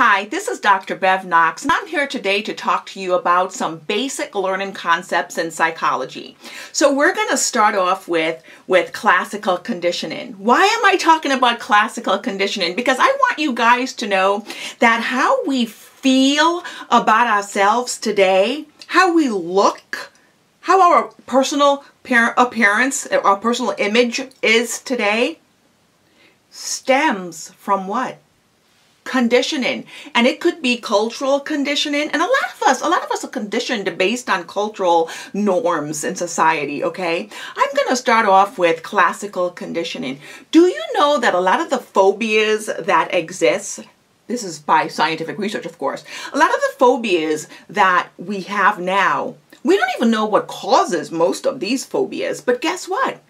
Hi, this is Dr. Bev Knox, and I'm here today to talk to you about some basic learning concepts in psychology. So we're going to start off with, with classical conditioning. Why am I talking about classical conditioning? Because I want you guys to know that how we feel about ourselves today, how we look, how our personal appearance, our personal image is today, stems from what? Conditioning. And it could be cultural conditioning. And a lot of us a lot of us are conditioned based on cultural norms in society okay? I'm going to start off with classical conditioning. Do you know that a lot of the phobias that exist this is by scientific research of course a lot of the phobias that we have now we don't even know what causes most of these phobias but guess what?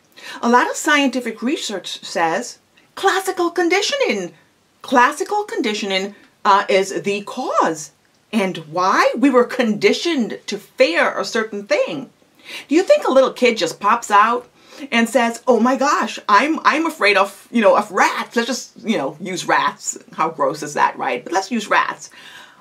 A lot of scientific research says classical conditioning classical conditioning uh, is the cause. And why? We were conditioned to fear a certain thing. Do you think a little kid just pops out and says, "Oh my gosh, I'm I'm afraid of you know of rats. Let's just you know use rats. How gross is that, right? But let's use rats.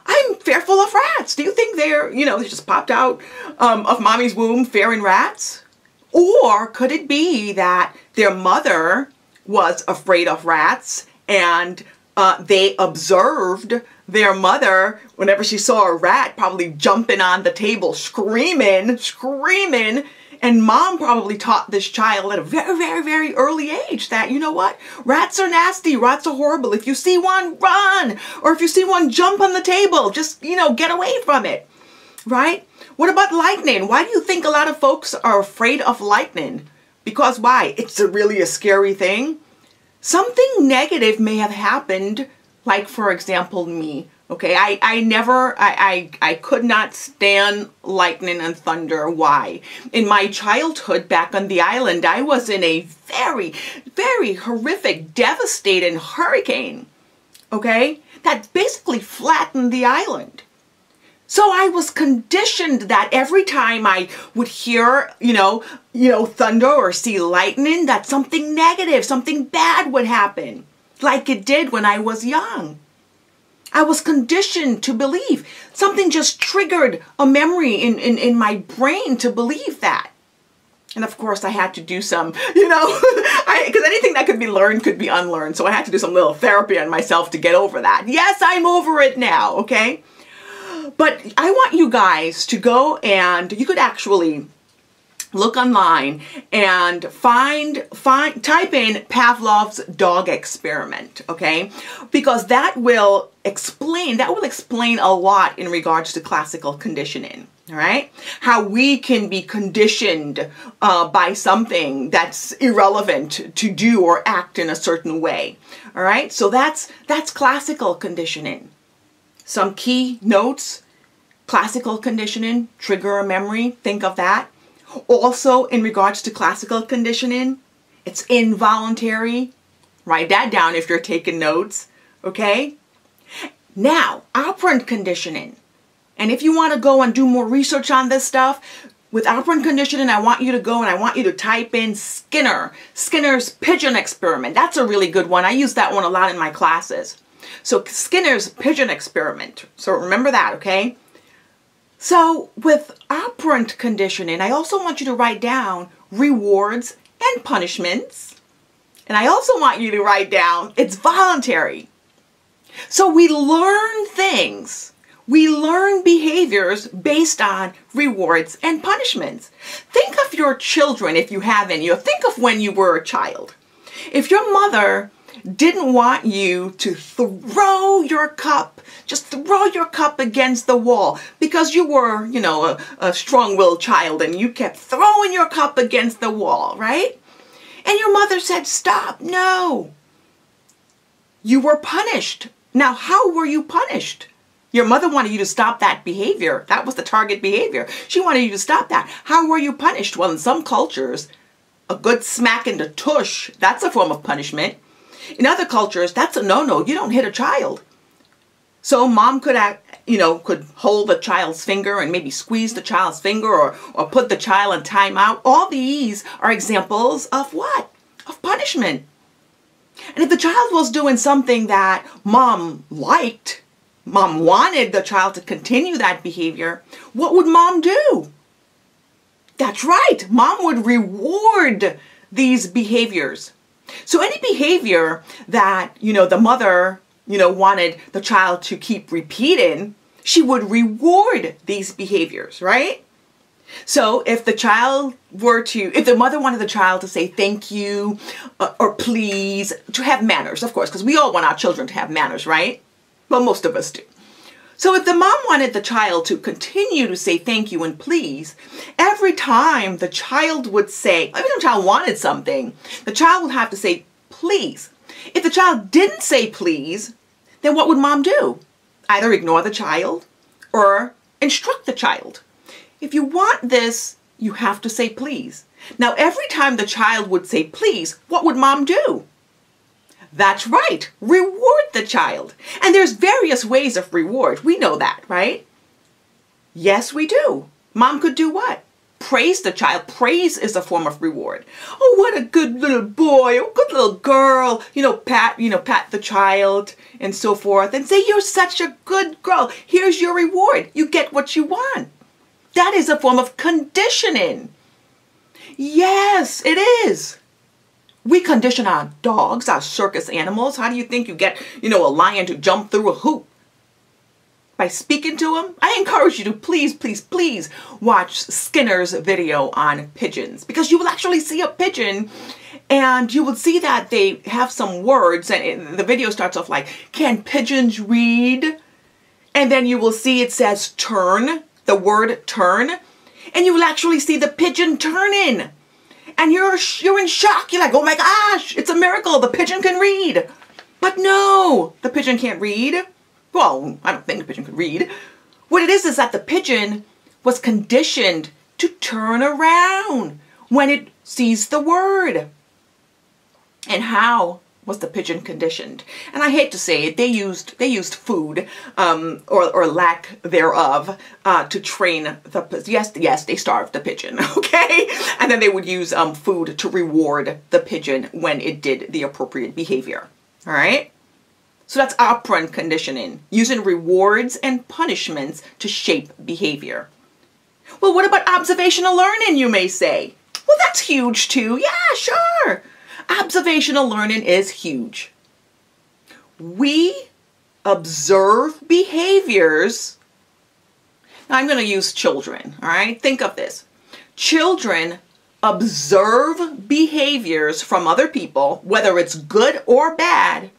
I'm fearful of rats. Do you think they're you know they just popped out um, of mommy's womb fearing rats, or could it be that their mother was afraid of rats and uh, they observed their mother, whenever she saw a rat, probably jumping on the table, screaming, screaming. And mom probably taught this child at a very, very, very early age that, you know what? Rats are nasty. Rats are horrible. If you see one, run. Or if you see one, jump on the table. Just, you know, get away from it. Right? What about lightning? Why do you think a lot of folks are afraid of lightning? Because why? It's a really a scary thing something negative may have happened, like for example me. Okay, I, I never, I, I, I could not stand lightning and thunder. Why? In my childhood back on the island, I was in a very, very horrific, devastating hurricane. Okay, that basically flattened the island. So I was conditioned that every time I would hear, you know, you know, thunder or see lightning, that something negative, something bad would happen, like it did when I was young. I was conditioned to believe. Something just triggered a memory in, in, in my brain to believe that. And of course, I had to do some, you know, because anything that could be learned could be unlearned. So I had to do some little therapy on myself to get over that. Yes, I'm over it now, okay? But I want you guys to go and you could actually look online and find find type in Pavlov's dog experiment okay? Because that will explain that will explain a lot in regards to classical conditioning all right? How we can be conditioned uh, by something that's irrelevant to do or act in a certain way all right? So that's that's classical conditioning. Some key notes classical conditioning, trigger a memory, think of that. Also, in regards to classical conditioning, it's involuntary. Write that down if you're taking notes, okay? Now, operant conditioning. And if you want to go and do more research on this stuff, with operant conditioning, I want you to go and I want you to type in Skinner, Skinner's pigeon experiment. That's a really good one. I use that one a lot in my classes. So Skinner's pigeon experiment. So remember that, okay? So with operant conditioning, I also want you to write down rewards and punishments. And I also want you to write down it's voluntary. So we learn things. We learn behaviors based on rewards and punishments. Think of your children if you have any, or think of when you were a child. If your mother didn't want you to throw your cup, just throw your cup against the wall because you were, you know, a, a strong-willed child and you kept throwing your cup against the wall, right? And your mother said, stop, no. You were punished. Now, how were you punished? Your mother wanted you to stop that behavior. That was the target behavior. She wanted you to stop that. How were you punished? Well, in some cultures, a good smack in the tush, that's a form of punishment. In other cultures, that's a no-no. You don't hit a child. So mom could act, you know, could hold the child's finger and maybe squeeze the child's finger or, or put the child in timeout. All these are examples of what? Of punishment. And if the child was doing something that mom liked, mom wanted the child to continue that behavior, what would mom do? That's right, mom would reward these behaviors. So any behavior that, you know, the mother, you know, wanted the child to keep repeating, she would reward these behaviors, right? So if the child were to, if the mother wanted the child to say thank you uh, or please, to have manners, of course, because we all want our children to have manners, right? Well, most of us do. So if the mom wanted the child to continue to say thank you and please, every time the child would say, every time the child wanted something, the child would have to say please. If the child didn't say please, then what would mom do? Either ignore the child or instruct the child. If you want this, you have to say please. Now, every time the child would say please, what would mom do? That's right, reward the child. And there's various ways of reward. We know that, right? Yes, we do. Mom could do what? Praise the child. Praise is a form of reward. Oh, what a good little boy, oh, good little girl. You know, pat, you know, pat the child and so forth and say, you're such a good girl. Here's your reward. You get what you want. That is a form of conditioning. Yes, it is. We condition our dogs, our circus animals. How do you think you get, you know, a lion to jump through a hoop? By speaking to him? I encourage you to please, please, please watch Skinner's video on pigeons because you will actually see a pigeon and you will see that they have some words and the video starts off like, can pigeons read? And then you will see it says turn, the word turn, and you will actually see the pigeon turning and you're you're in shock. You're like, oh my gosh, it's a miracle. The pigeon can read. But no, the pigeon can't read. Well, I don't think the pigeon could read. What it is is that the pigeon was conditioned to turn around when it sees the word. And how was the pigeon conditioned? And I hate to say it, they used they used food um, or or lack thereof uh, to train the yes yes they starved the pigeon okay, and then they would use um, food to reward the pigeon when it did the appropriate behavior. All right. So that's operant conditioning, using rewards and punishments to shape behavior. Well, what about observational learning, you may say? Well, that's huge too. Yeah, sure observational learning is huge. We observe behaviors. Now I'm going to use children, all right? Think of this. Children observe behaviors from other people, whether it's good or bad,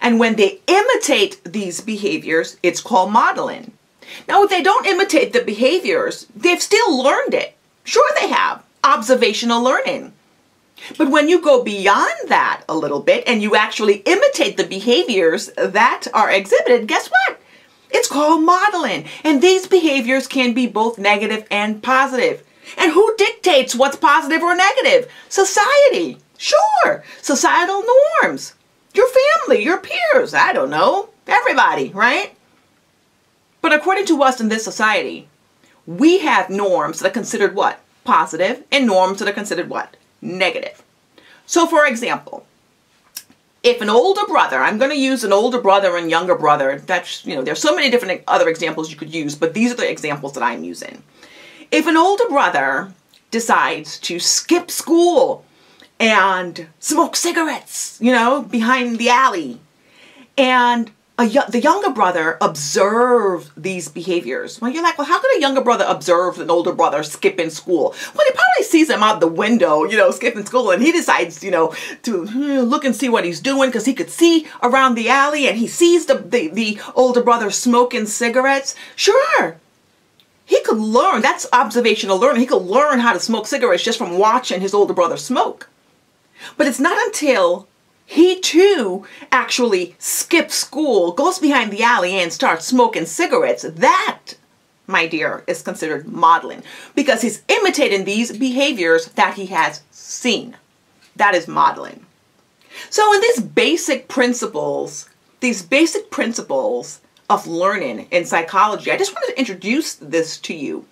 and when they imitate these behaviors, it's called modeling. Now, if they don't imitate the behaviors, they've still learned it. Sure, they have. Observational learning. But when you go beyond that a little bit and you actually imitate the behaviors that are exhibited, guess what? It's called modeling. And these behaviors can be both negative and positive. And who dictates what's positive or negative? Society. Sure. Societal norms. Your family, your peers, I don't know. Everybody, right? But according to us in this society, we have norms that are considered what? Positive, and norms that are considered what? Negative. So for example, if an older brother, I'm going to use an older brother and younger brother, that's, you know, there's so many different other examples you could use, but these are the examples that I'm using. If an older brother decides to skip school and smoke cigarettes, you know, behind the alley, and a, the younger brother observed these behaviors. Well, you're like, well, how could a younger brother observe an older brother skipping school? Well, he probably sees him out the window, you know, skipping school, and he decides, you know, to hmm, look and see what he's doing because he could see around the alley and he sees the, the, the older brother smoking cigarettes. Sure, he could learn. That's observational learning. He could learn how to smoke cigarettes just from watching his older brother smoke. But it's not until he too actually skips school, goes behind the alley and starts smoking cigarettes. That, my dear, is considered modeling because he's imitating these behaviors that he has seen. That is modeling. So in these basic principles, these basic principles of learning in psychology, I just wanted to introduce this to you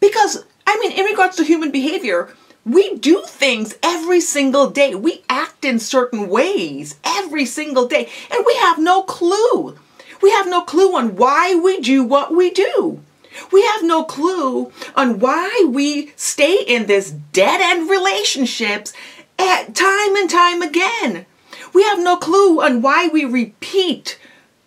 because, I mean, in regards to human behavior, we do things every single day. We act in certain ways every single day, and we have no clue. We have no clue on why we do what we do. We have no clue on why we stay in this dead end relationships at time and time again. We have no clue on why we repeat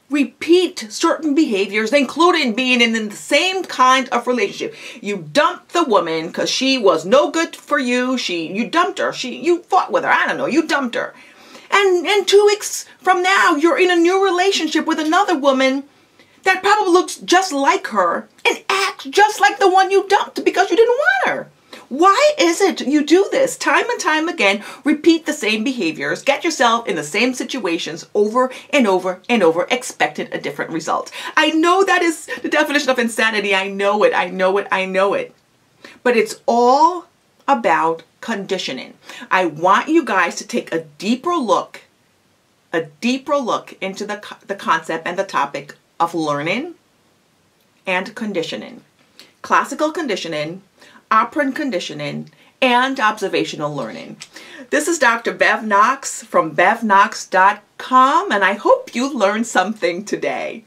repeat certain behaviors, including being in the same kind of relationship. You dumped the woman because she was no good for you. She you dumped her. She you fought with her. I don't know. You dumped her. And and two weeks from now, you're in a new relationship with another woman that probably looks just like her and acts just like the one you dumped because you didn't is it you do this time and time again? Repeat the same behaviors, get yourself in the same situations over and over and over, expecting a different result. I know that is the definition of insanity. I know it. I know it. I know it. But it's all about conditioning. I want you guys to take a deeper look, a deeper look into the, the concept and the topic of learning and conditioning. Classical conditioning operant conditioning, and observational learning. This is Dr. Bev Knox from bevknox.com, and I hope you learned something today.